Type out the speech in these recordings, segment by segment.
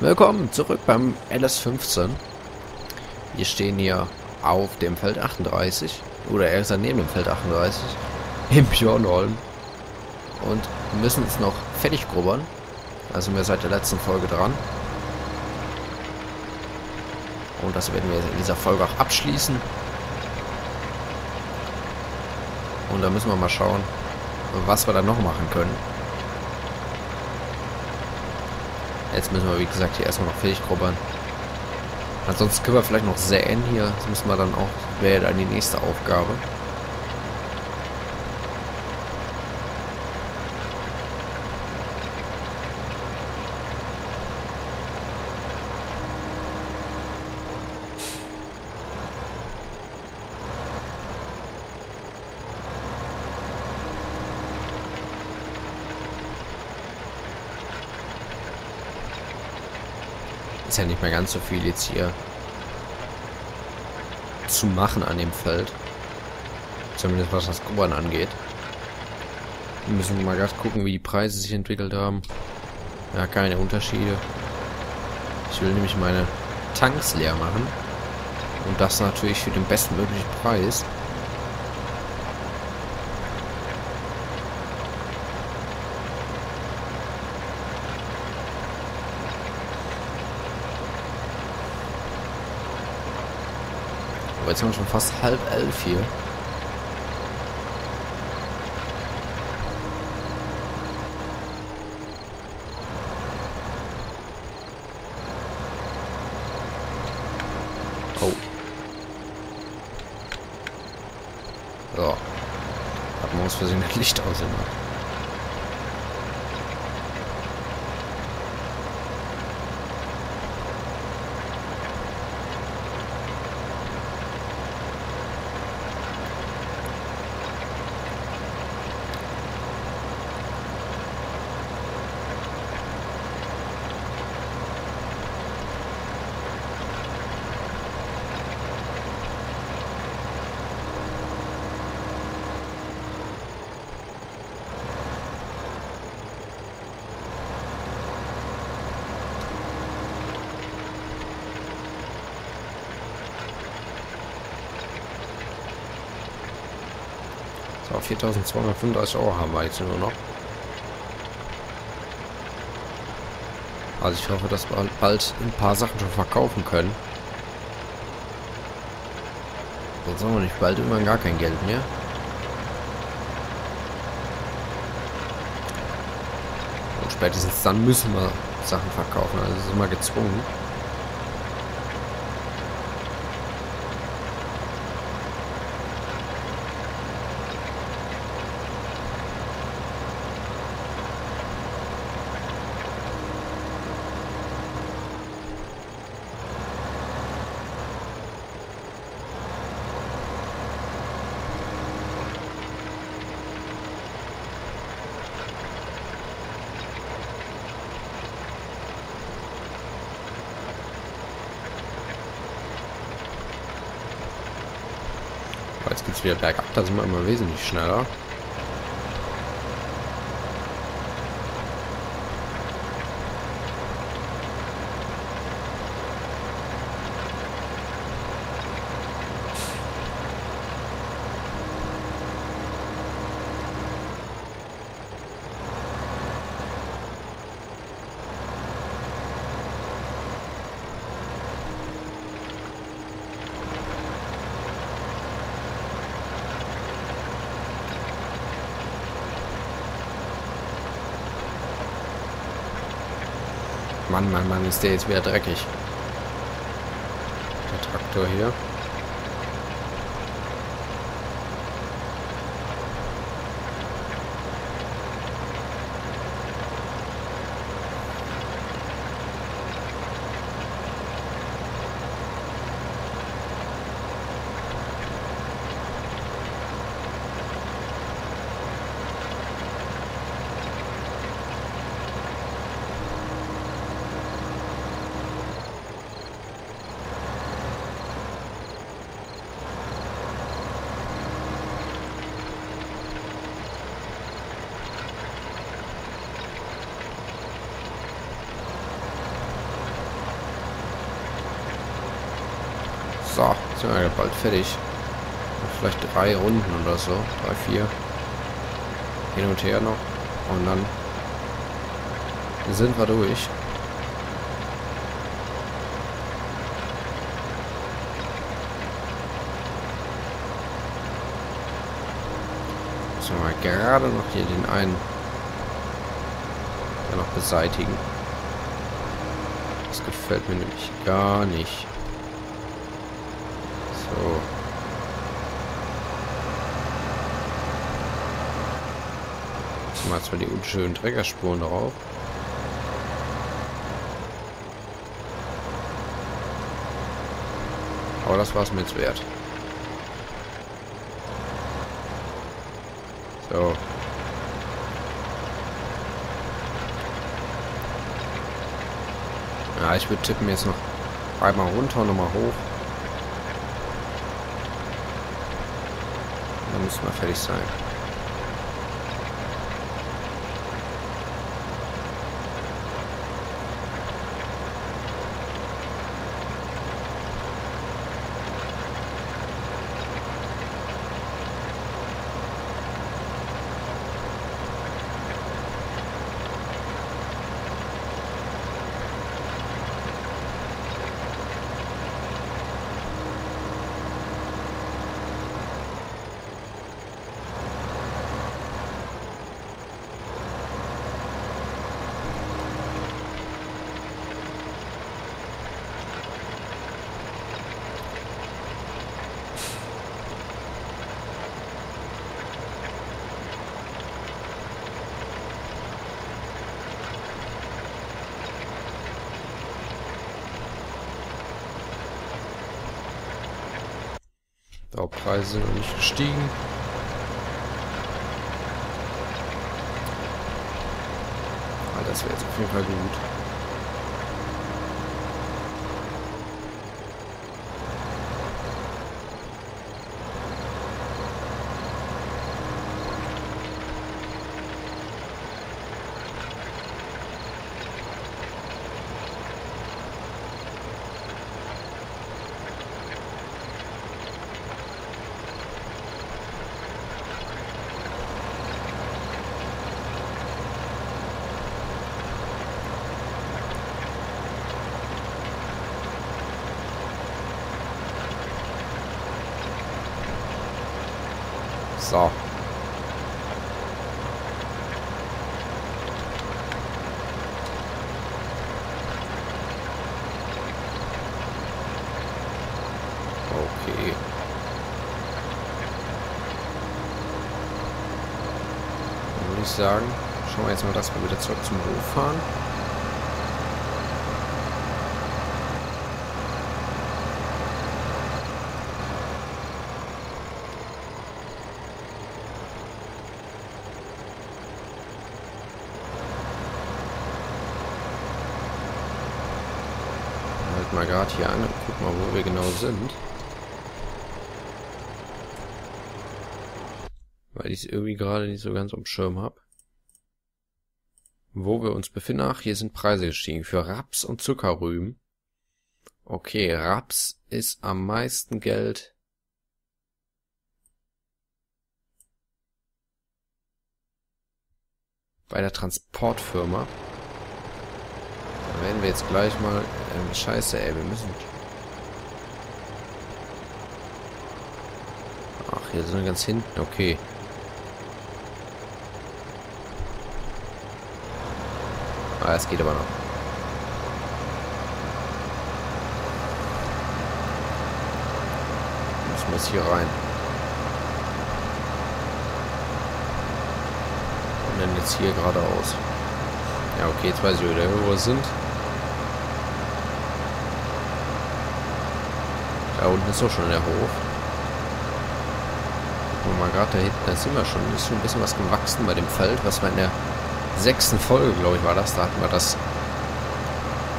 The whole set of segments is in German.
Willkommen zurück beim LS15. Wir stehen hier auf dem Feld 38 oder er ist neben dem Feld 38 im Björnholm und müssen es noch fertig grubbern. Also wir seit der letzten Folge dran. Und das werden wir in dieser Folge auch abschließen. Und da müssen wir mal schauen, was wir da noch machen können. Jetzt müssen wir, wie gesagt, hier erstmal noch fertig grubbern. Ansonsten können wir vielleicht noch säen hier. Das müssen wir dann auch, wäre dann die nächste Aufgabe. Ist ja nicht mehr ganz so viel jetzt hier zu machen an dem Feld. Zumindest was das Grubbern angeht. Wir müssen mal gerade gucken, wie die Preise sich entwickelt haben. Ja, keine Unterschiede. Ich will nämlich meine Tanks leer machen. Und das natürlich für den bestmöglichen Preis. Aber jetzt haben wir schon fast halb elf hier. Oh. So. Hat man aus Versehen das Licht ausgemacht. 4235 Euro haben wir jetzt nur noch. Also ich hoffe, dass wir bald ein paar Sachen schon verkaufen können. Sonst haben wir nicht bald irgendwann gar kein Geld mehr. Und spätestens dann müssen wir Sachen verkaufen. Also sind wir gezwungen. Jetzt geht es wieder bergab, da sind wir immer wesentlich schneller. Mann, Mann, Mann, ist der jetzt wieder dreckig. Der Traktor hier. Sind wir bald fertig. Vielleicht drei Runden oder so. Drei, vier. Hin und her noch. Und dann sind wir durch. Müssen mal gerade noch hier den einen noch beseitigen. Das gefällt mir nämlich gar nicht. So. Jetzt mal zwar die unschönen Trägerspuren drauf. Aber das war es mir jetzt wert. So. Ja, ich würde tippen jetzt noch einmal runter und nochmal hoch. Dann müssen wir fertig sein. Preise sind noch nicht gestiegen. Ah, das wäre jetzt auf jeden Fall gut. So. Okay. Dann würde ich sagen, schauen wir jetzt mal, dass wir wieder zurück zum Hof fahren. Gerade hier an und guck mal, wo wir genau sind. Weil ich es irgendwie gerade nicht so ganz am Schirm habe. Wo wir uns befinden. Ach, hier sind Preise gestiegen. Für Raps und Zuckerrüben. Okay, Raps ist am meisten Geld. Bei der Transportfirma. Da werden wir jetzt gleich mal ähm, scheiße, ey, wir müssen... Ach, hier sind wir ganz hinten, okay. Ah, es geht aber noch. Wir jetzt hier rein. Und dann jetzt hier geradeaus. Ja, okay, jetzt weiß ich wieder, wo wir sind. Da unten ist doch schon der Hof. Gucken wir mal gerade da hinten, da sind wir schon. Ist schon ein bisschen was gewachsen bei dem Feld, was wir in der sechsten Folge, glaube ich, war das. Da hatten wir das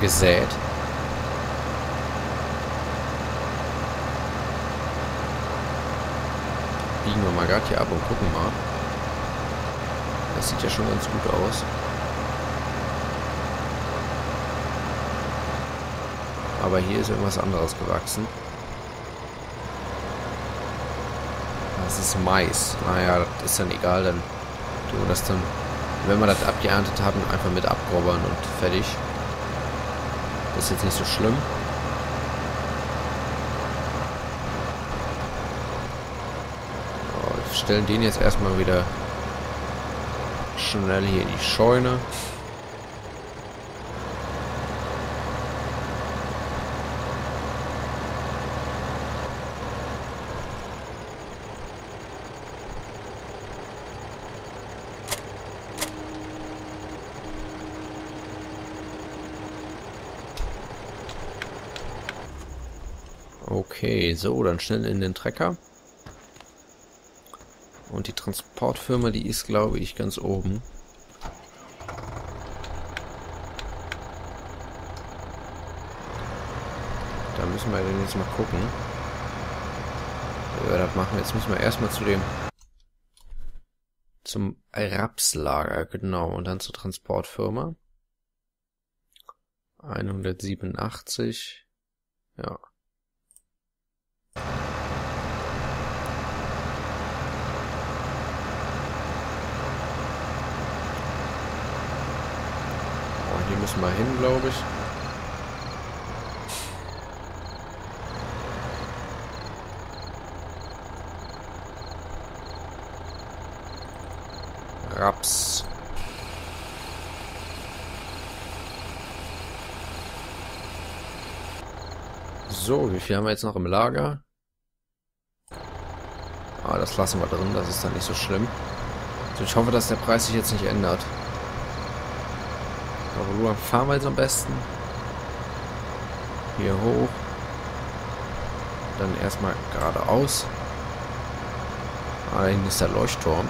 gesät. Biegen wir mal gerade hier ab und gucken mal. Das sieht ja schon ganz gut aus. Aber hier ist irgendwas anderes gewachsen. Das ist Mais. Naja, das ist dann egal, dann tun wir das dann, wenn wir das abgeerntet haben, einfach mit abgrubbern und fertig. Das ist jetzt nicht so schlimm. wir stellen den jetzt erstmal wieder schnell hier in die Scheune. Okay, so, dann schnell in den Trecker. Und die Transportfirma, die ist, glaube ich, ganz oben. Da müssen wir dann jetzt mal gucken. Ja, das machen. Jetzt müssen wir erstmal zu dem zum Rapslager, genau, und dann zur Transportfirma. 187. Ja. Hier müssen wir hin, glaube ich. Raps. So, wie viel haben wir jetzt noch im Lager? Ah, das lassen wir drin, das ist dann nicht so schlimm. So, ich hoffe, dass der Preis sich jetzt nicht ändert. Worüber fahren wir jetzt am besten? Hier hoch. Dann erstmal geradeaus. Ah, hinten ist der Leuchtturm.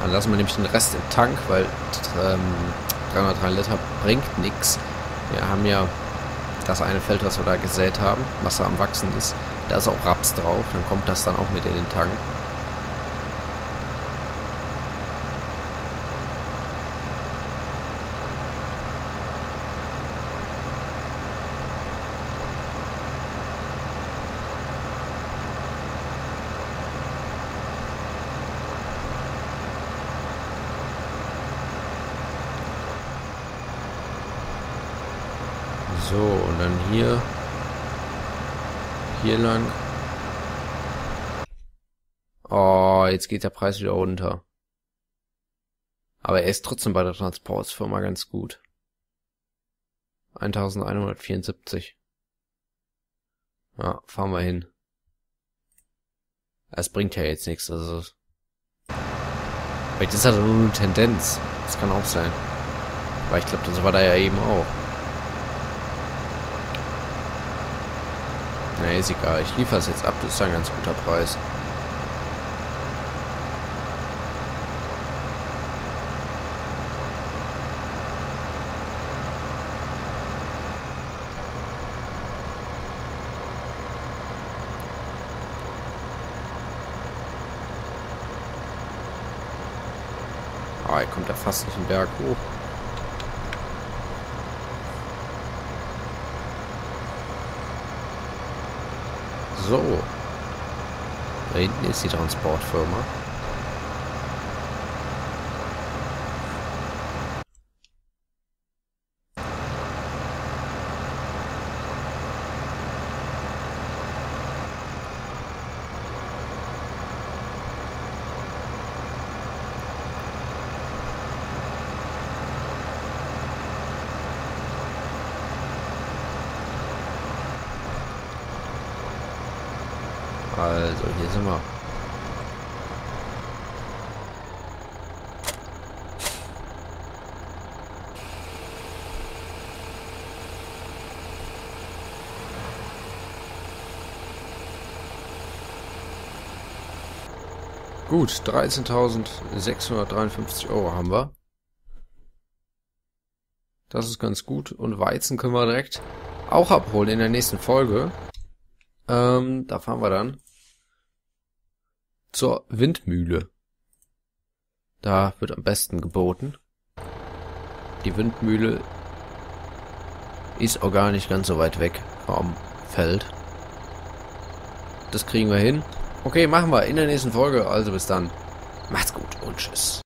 Dann lassen wir nämlich den Rest im Tank, weil ähm, 303 Liter bringt nichts. Wir haben ja das eine Feld, was wir da gesät haben, was da am Wachsen ist. Da ist auch Raps drauf, dann kommt das dann auch mit in den Tank. So, und dann hier. Hier lang. Oh, jetzt geht der Preis wieder runter. Aber er ist trotzdem bei der Transportfirma ganz gut. 1174. Ja, fahren wir hin. Es bringt ja jetzt nichts, also. Vielleicht ist das nur eine Tendenz. Das kann auch sein. Weil ich glaube, das war da ja eben auch. Na, ist egal. Ich liefere es jetzt ab. Das ist ein ganz guter Preis. Ah, er kommt ja fast nicht den Berg hoch. So. Da hinten ist die Transportfirma. Also, hier sind wir. Gut, 13.653 Euro haben wir. Das ist ganz gut. Und Weizen können wir direkt auch abholen in der nächsten Folge. Ähm, da fahren wir dann zur Windmühle. Da wird am besten geboten. Die Windmühle Ist auch gar nicht ganz so weit weg vom Feld. Das kriegen wir hin. Okay, machen wir in der nächsten Folge. Also bis dann. Macht's gut und tschüss.